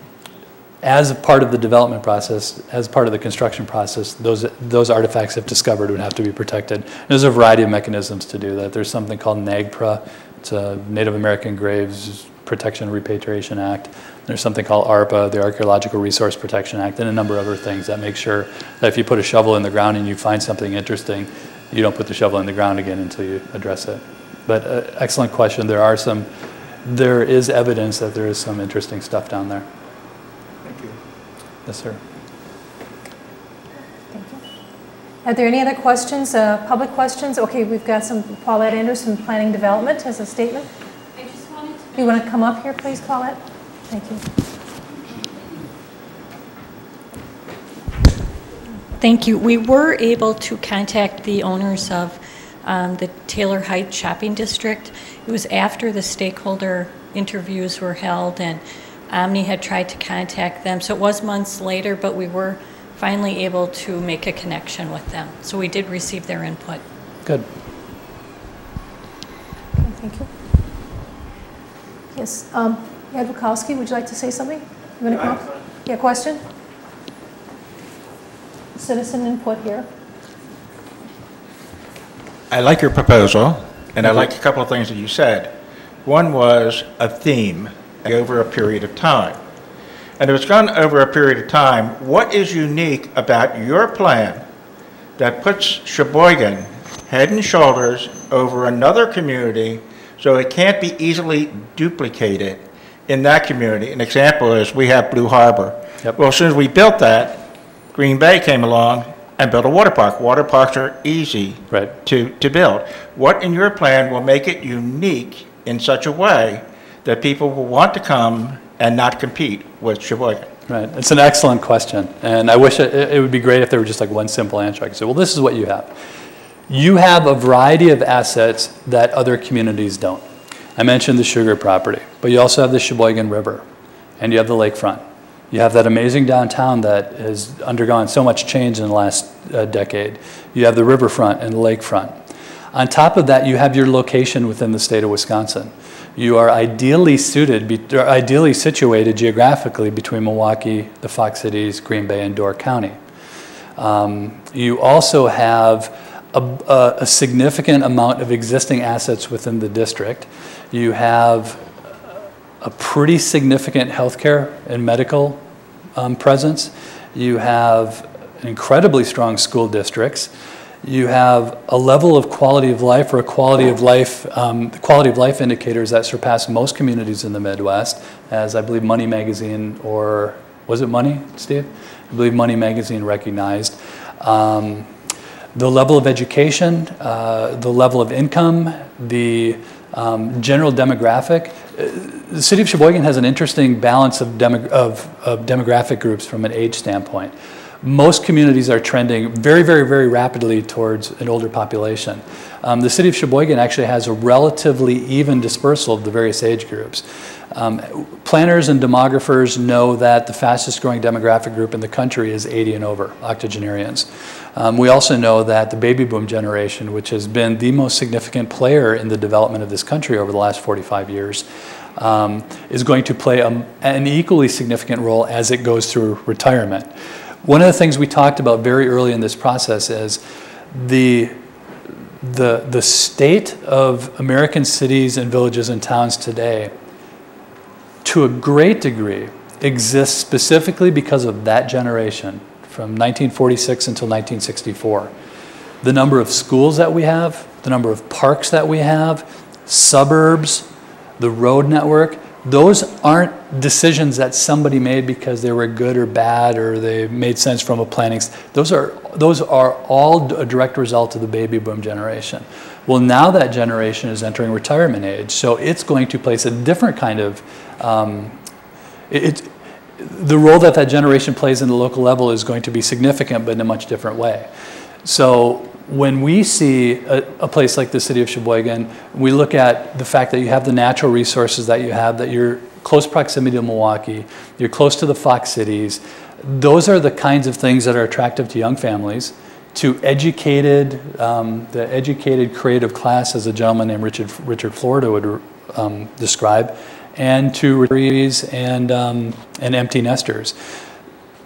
as part of the development process, as part of the construction process, those, those artifacts, if discovered, would have to be protected. There's a variety of mechanisms to do that. There's something called NAGPRA, it's a Native American Graves Protection and Repatriation Act. There's something called ARPA, the Archaeological Resource Protection Act, and a number of other things that make sure that if you put a shovel in the ground and you find something interesting, you don't put the shovel in the ground again until you address it. But uh, excellent question. There are some, there is evidence that there is some interesting stuff down there. Thank you. Yes, sir. Thank you. Are there any other questions, uh, public questions? Okay, we've got some, Paulette Anderson, Planning Development, has a statement. I just wanted to. Do you want to come up here, please, Paulette? Thank you. Thank you. We were able to contact the owners of um, the Taylor Heights Shopping District. It was after the stakeholder interviews were held, and Omni had tried to contact them. So it was months later, but we were finally able to make a connection with them. So we did receive their input. Good. Okay, thank you. Yes, um, Ed Bukowski, would you like to say something? You want to come up? Yeah, question? Citizen input here. I like your proposal, and I like a couple of things that you said. One was a theme over a period of time. And it was done over a period of time. What is unique about your plan that puts Sheboygan head and shoulders over another community so it can't be easily duplicated in that community? An example is we have Blue Harbor. Yep. Well, as soon as we built that, Green Bay came along and built a water park. Water parks are easy Right. to, to build. What in your plan will make it unique in such a way that people will want to come and not compete with Sheboygan? Right. It's an excellent question. And I wish it, it would be great if there were just like one simple answer. I could say, well, this is what you have. You have a variety of assets that other communities don't. I mentioned the sugar property, but you also have the Sheboygan River, and you have the lakefront. You have that amazing downtown that has undergone so much change in the last uh, decade. You have the riverfront and the lakefront. On top of that, you have your location within the state of Wisconsin. You are ideally suited, ideally situated geographically between Milwaukee, the Fox Cities, Green Bay, and Door County. Um, you also have a, a, significant amount of existing assets within the district. You have a pretty significant healthcare and medical um, presence. You have incredibly strong school districts. You have a level of quality of life or a quality of life, um, quality of life indicators that surpass most communities in the Midwest, as I believe Money Magazine or was it Money, Steve? I believe Money Magazine recognized. Um, the level of education, uh, the level of income, the um, general demographic. Uh, the city of Sheboygan has an interesting balance of, demo of, of demographic groups from an age standpoint. Most communities are trending very, very, very rapidly towards an older population. Um, the city of Sheboygan actually has a relatively even dispersal of the various age groups. Um, planners and demographers know that the fastest growing demographic group in the country is 80 and over, octogenarians. Um, we also know that the baby boom generation, which has been the most significant player in the development of this country over the last 45 years, um, is going to play a, an equally significant role as it goes through retirement. One of the things we talked about very early in this process is the, the, the state of American cities and villages and towns today, to a great degree, exists specifically because of that generation from 1946 until 1964. The number of schools that we have, the number of parks that we have, suburbs, the road network, those aren't decisions that somebody made because they were good or bad or they made sense from a planning. Those are, those are all a direct result of the baby boom generation. Well, now that generation is entering retirement age, so it's going to place a different kind of, um, it, the role that that generation plays in the local level is going to be significant, but in a much different way. So when we see a, a, place like the city of Sheboygan, we look at the fact that you have the natural resources that you have, that you're close proximity to Milwaukee, you're close to the Fox cities. Those are the kinds of things that are attractive to young families, to educated, um, the educated creative class, as a gentleman named Richard, Richard Florida would um, describe, and to retirees and, um, and empty nesters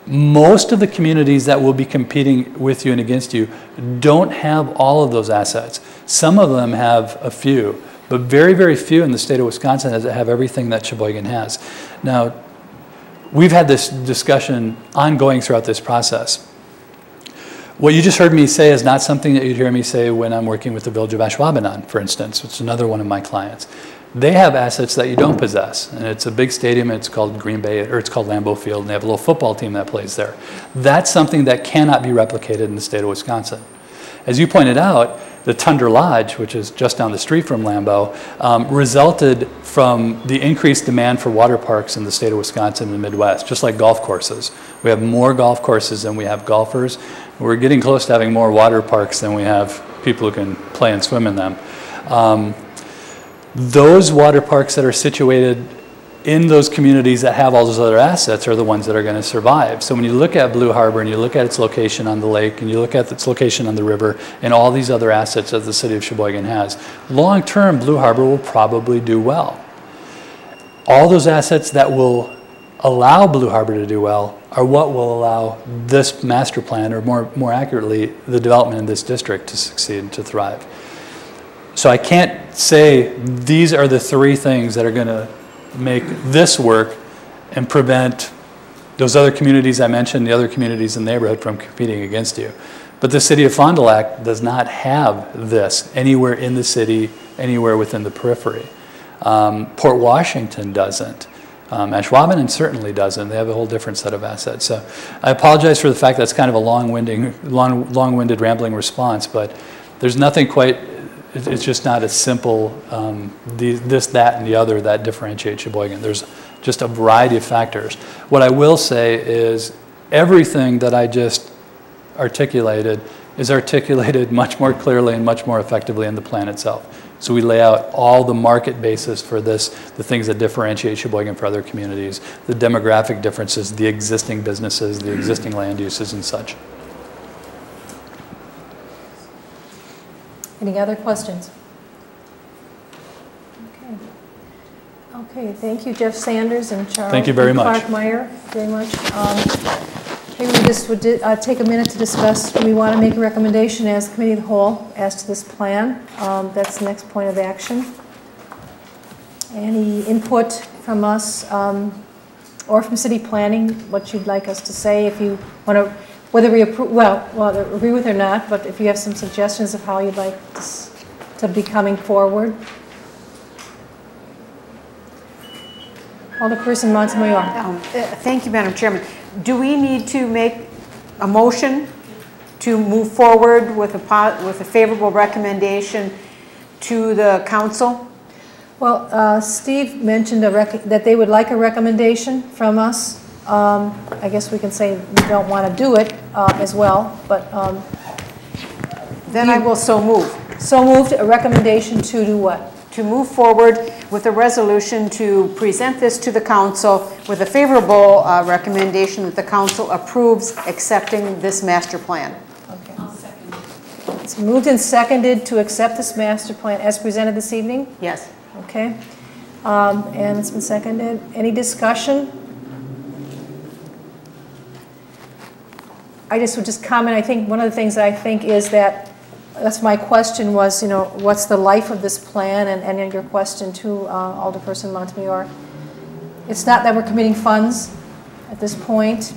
most of the communities that will be competing with you and against you don't have all of those assets. Some of them have a few, but very, very few in the state of Wisconsin have everything that Sheboygan has. Now, we've had this discussion ongoing throughout this process. What you just heard me say is not something that you'd hear me say when I'm working with the village of Ashwaubenon, for instance, which is another one of my clients they have assets that you don't possess. And it's a big stadium, it's called Green Bay, or it's called Lambeau Field, and they have a little football team that plays there. That's something that cannot be replicated in the state of Wisconsin. As you pointed out, the Tundra Lodge, which is just down the street from Lambeau, um, resulted from the increased demand for water parks in the state of Wisconsin and the Midwest, just like golf courses. We have more golf courses than we have golfers. We're getting close to having more water parks than we have people who can play and swim in them. Um, those water parks that are situated in those communities that have all those other assets are the ones that are going to survive. So when you look at Blue Harbor and you look at its location on the lake and you look at its location on the river and all these other assets that the city of Sheboygan has, long term Blue Harbor will probably do well. All those assets that will allow Blue Harbor to do well are what will allow this master plan, or more, more accurately, the development in this district to succeed and to thrive. So I can't say these are the three things that are going to make this work and prevent those other communities I mentioned, the other communities in the neighborhood from competing against you. But the city of Fond du Lac does not have this anywhere in the city, anywhere within the periphery. Um, Port Washington doesn't. Um, Ashwaubenon certainly doesn't. They have a whole different set of assets. So I apologize for the fact that's kind of a long-winded, long, long-winded rambling response, but there's nothing quite it's just not as simple, um, the, this, that, and the other that differentiate Sheboygan. There's just a variety of factors. What I will say is everything that I just articulated is articulated much more clearly and much more effectively in the plan itself. So we lay out all the market basis for this, the things that differentiate Sheboygan from other communities, the demographic differences, the existing businesses, the existing land uses and such. Any other questions? Okay. Okay, thank you, Jeff Sanders and Charles. Thank you very much. Clark Meyer, very much. Um, Maybe we just would uh, take a minute to discuss, we want to make a recommendation as committee of the whole as to this plan? Um, That's the next point of action. Any input from us um, or from city planning, what you'd like us to say, if you want to, whether we approve, well, whether agree with or not, but if you have some suggestions of how you'd like this to be coming forward. Alderperson Montemayor. Um, uh, Thank you, Madam Chairman. Do we need to make a motion to move forward with a, with a favorable recommendation to the council? Well, uh, Steve mentioned a rec- that they would like a recommendation from us. Um, I guess we can say we don't want to do it uh, as well, but um, Then I will so move. so moved, a recommendation to do what? To move forward with a resolution to present this to the council with a favorable uh, recommendation that the council approves accepting this master plan. Okay. It's moved and seconded to accept this master plan as presented this evening? Yes. Okay. Um, And it's been seconded. Any discussion? I just would just comment, I think, one of the things that I think is that, that's my question was, you know, what's the life of this plan? And, and your question too, uh, Alderperson Montemayor. It's not that we're committing funds at this point,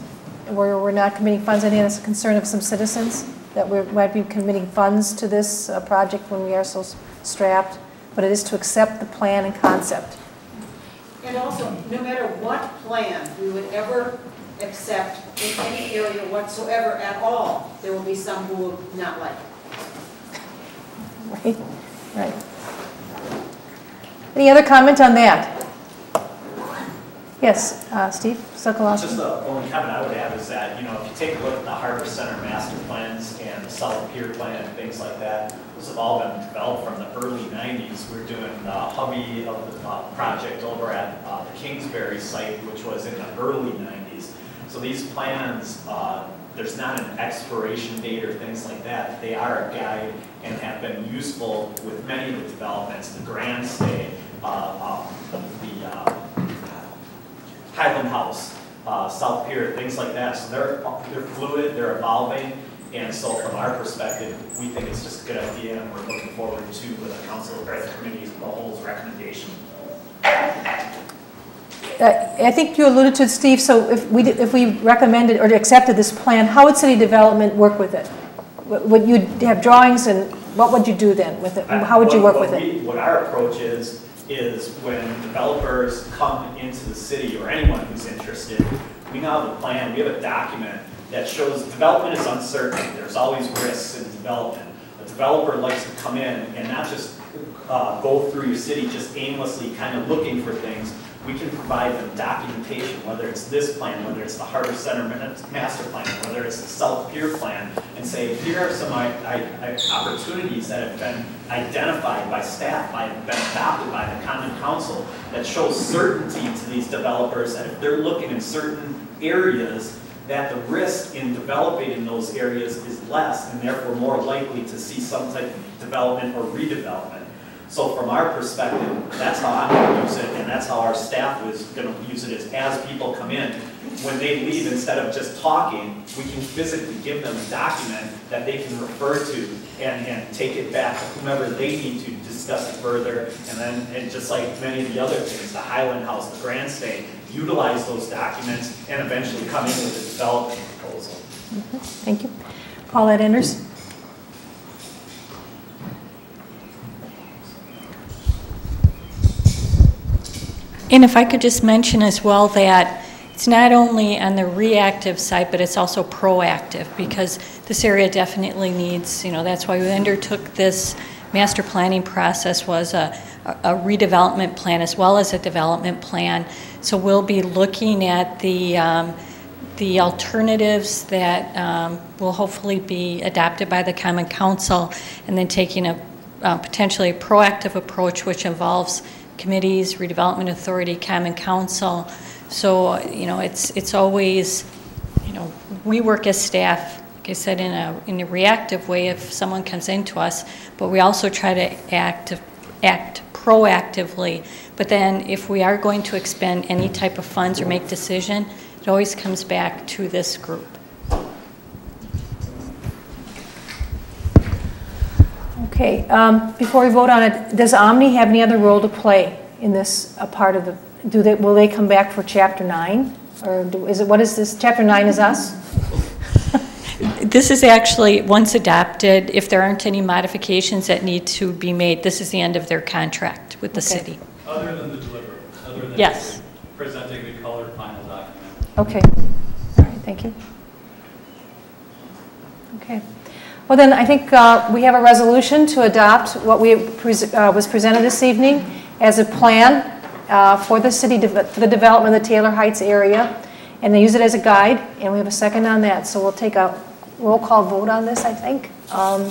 where we're not committing funds, I think that's a concern of some citizens, that we might be committing funds to this uh, project when we are so strapped, but it is to accept the plan and concept. And also, no matter what plan we would ever accept in any area whatsoever at all, there will be some who will not like it. Right, right. Any other comment on that? Yes, uh, Steve Sokolowski? Just the only comment I would have is that, you know, if you take a look at the Harbor Center master plans and the South Pier plan and things like that, those have all been developed from the early nineties. We're doing the hubby of the uh, project over at uh, the Kingsbury site, which was in the early nineties. So these plans, uh, there's not an expiration date or things like that. They are a guide and have been useful with many of the developments, the Grand Stay, uh, um, the, uh, Highland House, uh, South Pier, things like that. So they're, they're fluid, they're evolving, and so from our perspective, we think it's just a good idea, and we're looking forward to the council, or the committee as a whole's recommendation. Uh, I think you alluded to it, Steve, so if we, if we recommended or accepted this plan, how would city development work with it? Would would you have drawings and what would you do then with it? How would you What- work with what it? What our approach is, is when developers come into the city, or anyone who's interested, we now have a plan, we have a document that shows development is uncertain, there's always risks in development. A developer likes to come in and not just uh, go through your city just aimlessly kind of looking for things. We can provide them documentation, whether it's this plan, whether it's the Harbor Center Master Plan, whether it's the South Pier Plan, and say, here are some I- I- opportunities that have been identified by staff, by, been adopted by the common council, that shows certainty to these developers that if they're looking in certain areas, that the risk in developing in those areas is less, and therefore more likely to see some type of development or redevelopment. So from our perspective, that's how I'm gonna use it, and that's how our staff is gonna use it, is as people come in, when they leave, instead of just talking, we can physically give them a document that they can refer to and, and take it back to whomever they need to discuss it further. And then, and just like many of the other things, the Highland House, the Grand Stay, utilize those documents and eventually come in with a development proposal. Mm-hmm. Thank you. Paulette Enders? And if I could just mention as well that it's not only on the reactive side, but it's also proactive because this area definitely needs, you know, that's why we undertook this master planning process was a, a redevelopment plan as well as a development plan. So we'll be looking at the, um, the alternatives that um, will hopefully be adopted by the Common Council and then taking a uh, potentially a proactive approach, which involves committees, redevelopment authority, common council. So, you know, it's, it's always, you know, we work as staff, like I said, in a, in a reactive way if someone comes into us, but we also try to act, act proactively. But then if we are going to expend any type of funds or make decision, it always comes back to this group. Okay, um, before we vote on it, does Omni have any other role to play in this, a part of the, do they, will they come back for chapter nine? Or do- is it, what is this, chapter nine is us? This is actually, once adopted, if there aren't any modifications that need to be made, this is the end of their contract with the Okay. city. Other than the delivery, other than Yes. presenting the colored final document. Okay, all right, thank you. Okay. Well, then, I think uh, we have a resolution to adopt what we, pres- uh, was presented this evening as a plan uh, for the city, for the development of the Taylor Heights area, and they use it as a guide, and we have a second on that, so we'll take a roll call vote on this, I think. Um,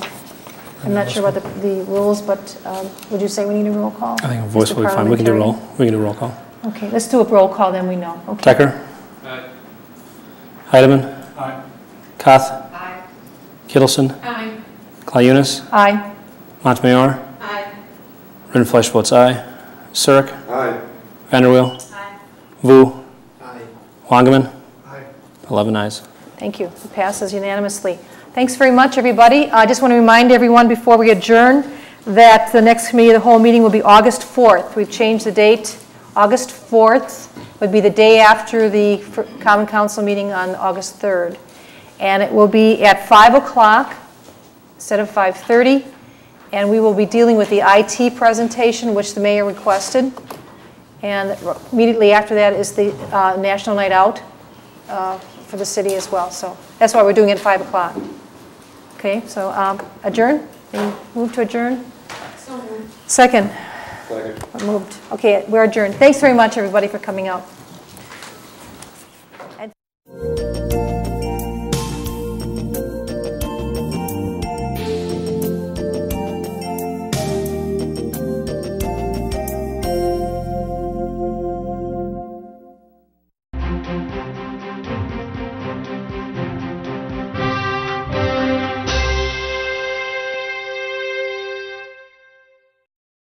I'm not sure about the the rules, but um, would you say we need a roll call? I think a voice will be fine. We can do a roll, we can do a roll call. Okay, let's do a roll call, then we know. Okay. Decker? Heidemann? Kath? Kittleson? Aye. Clayunas? Aye. Montemayor? Aye. Rindfleisch votes aye. Surrick? Aye. Vanderweel? Aye. Vu? Aye. Wangerman? Aye. 11 ayes. Thank you. It passes unanimously. Thanks very much, everybody. I just want to remind everyone before we adjourn that the next committee of the whole meeting will be August 4th. We've changed the date. August 4th would be the day after the Common Council meeting on August 3rd. And it will be at 5 o'clock instead of 5:30. And we will be dealing with the IT presentation, which the mayor requested. And immediately after that is the uh, National Night Out uh, for the city as well. So that's why we're doing it at 5 o'clock. Okay, so um, adjourn? Move to adjourn? Second? Second. Moved. Okay, we're adjourned. Thanks very much, everybody, for coming out.